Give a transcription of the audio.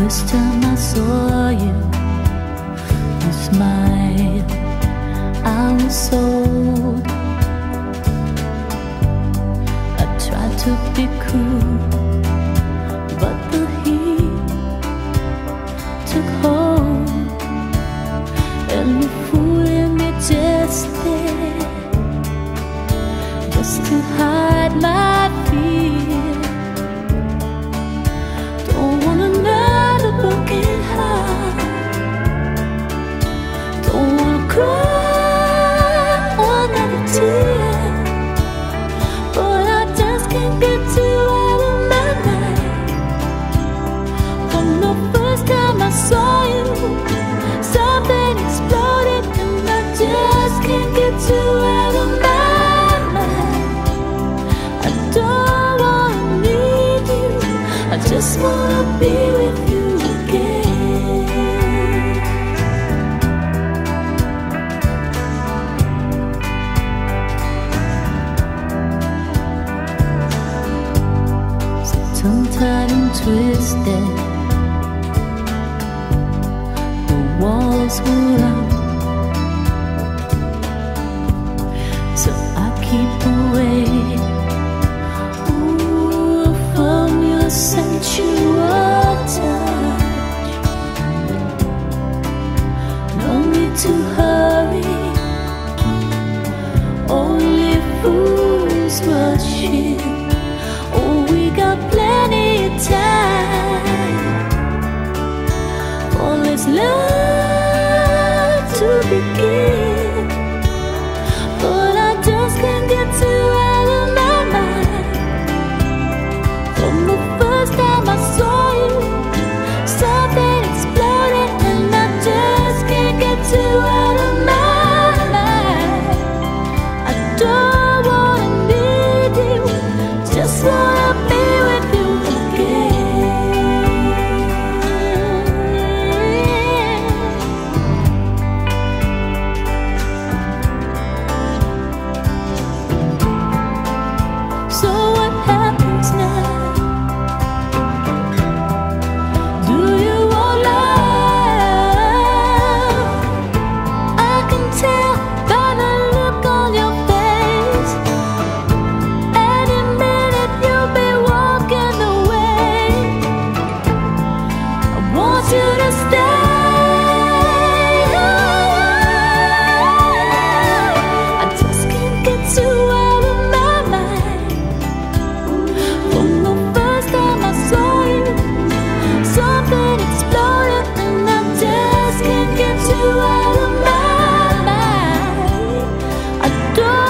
first time I saw you, you smiled. I was sold. I tried to be cool, but the heat took hold, and you fooled me just there, just to hide my. I don't wanna need you. I just wanna be with you again. Tied and twisted. The walls will up. begin I don't